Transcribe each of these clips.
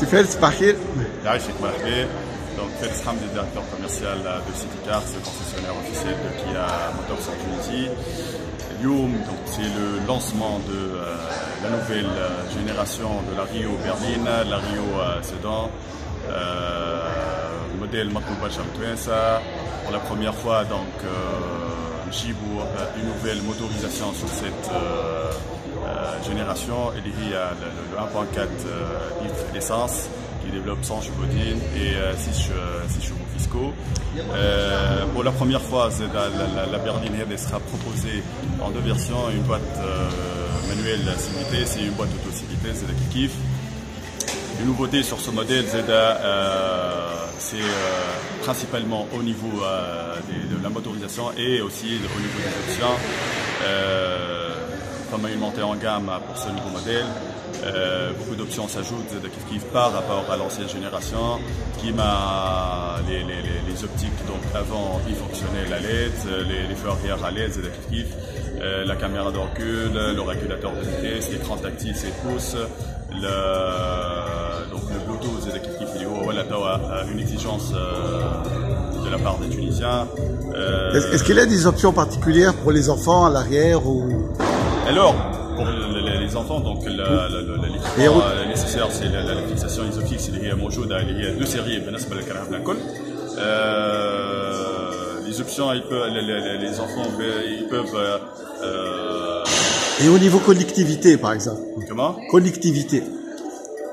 C'est Fels Bahir. Daesh Bahir, donc Fels directeur commercial euh, de Citycar, c'est le concessionnaire officiel de Kia Motors en Tunisie. Lyoum, donc c'est le lancement de euh, la nouvelle euh, génération de la Rio Berlin, la Rio Sedan, modèle Makoubach Amtouensa, pour la première fois donc نجيبوا euh, une nouvelle motorisation sur cette euh, euh, génération اللي هي le, le 1.4 euh, litres d'essence qui développe 100 chevaux d'ine et 6, euh, 6 chevaux fiscaux. Euh, pour la première fois, la, la, la berline Head sera proposée en deux versions, une boîte euh, manuelle CVT, c'est une boîte auto CVT, c'est la kiff. Une nouveauté sur ce modèle, c'est principalement au niveau des, de la motorisation et aussi au niveau des options. comme une montée en gamme pour ce nouveau modèle. Euh, beaucoup d'options s'ajoutent de Kif par rapport à l'ancienne génération qui m'a les, optiques donc avant ils fonctionnaient la LED, les, les feux arrière à LED de Kif euh, la caméra de recul, le régulateur de vitesse, l'écran tactile 7 pouces, le, donc le Bluetooth de Kif Kif voilà une exigence euh, de la part des Tunisiens. Est-ce est qu'il y a des options particulières pour les enfants à l'arrière ou alors, pour les enfants, donc l'équipement nécessaire, c'est la, la, fixation isofixe اللي هي موجودة اللي هي deux séries بالنسبة للكرهبة الكل. les options, ils peuvent, les, les enfants, ils peuvent. Euh, Et au niveau connectivité, par exemple. Comment? Connectivité.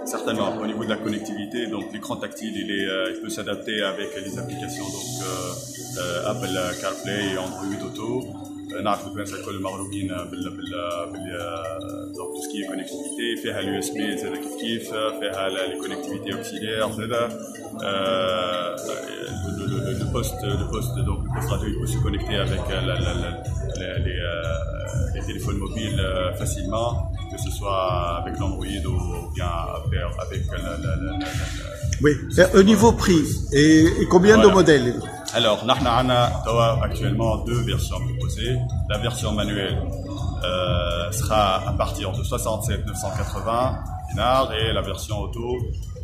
Certainement. Au niveau de la connectivité, donc l'écran tactile, il, est, euh, il peut s'adapter avec les applications donc euh, Apple CarPlay et Android Auto. نعرف الفرنسا الكل مغرومين بال بال بال دونك تو سكي كونيكتيفيتي فيها اليو اس بي زاد كيف كيف فيها لي كونيكتيفيتي اوكسيليير زاد le poste le poste donc le poste radio il peut se connecter avec la, la, la, que ce soit avec l'Android ou bien avec la, la, la, Oui, au niveau prix, et, et combien voilà. de modèles Alors, nous avons actuellement deux versions proposées. La version manuelle euh, sera à partir de 67 980 dinars et la version auto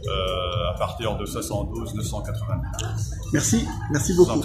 euh, à partir de 72 980 Merci, merci beaucoup.